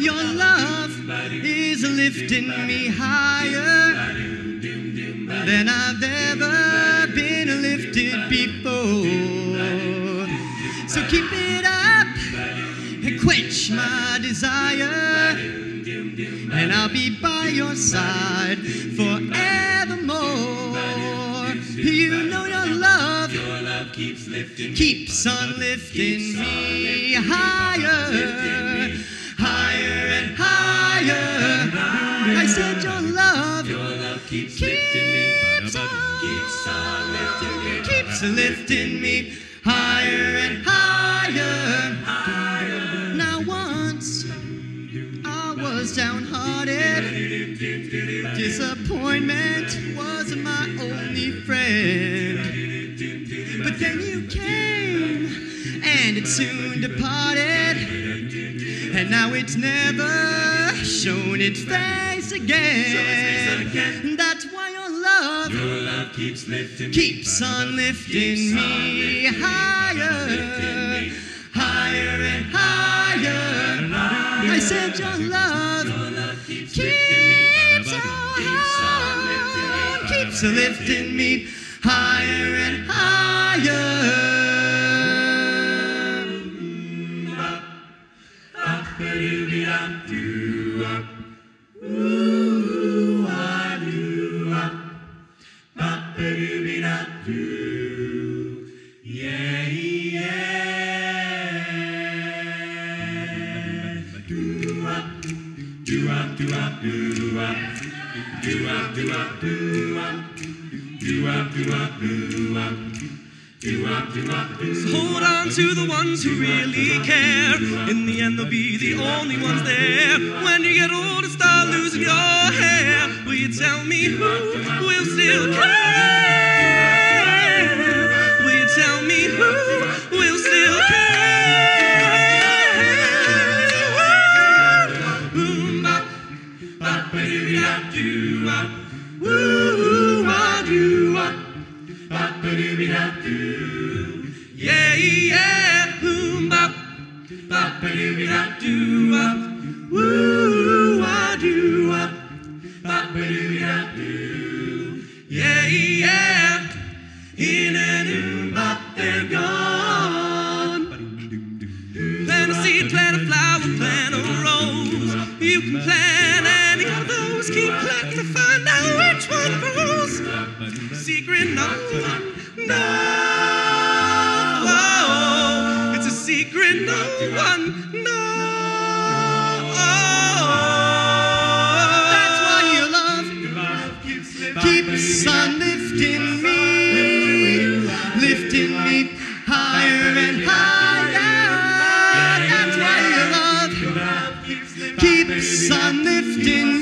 Your love is lifting me higher than I've ever been lifted before. So keep it up and quench my desire, and I'll be by your side forevermore. Keeps on lifting me higher, higher and higher. I said your love keeps lifting me on, keeps lifting me higher and higher. Now once I was downhearted, disappointment was my only friend. Then you came, and it soon departed, and now it's never shown its face again. That's why your love keeps lifting keeps on lifting me higher, higher and higher. I said your love keeps on, keeps lifting me higher and higher. do up, do up, do up, do up, do up, do up. Hold on to the ones who really care. In the end, they'll be the only ones there. When you get old and start losing your hair, will you tell me who will still care? Will you tell me who will still care? Boom, bop, bop, Yeah, yeah, ah. Yeah, yeah, in they're gone. Plant a seed, plant a flower, plant a rose. You can plant any of those. Keep to find out which one grows. Secret no knows. It's a secret no one knows. That's why your love keeps on lifting me, lifting me higher and higher. That's why your love keeps on lifting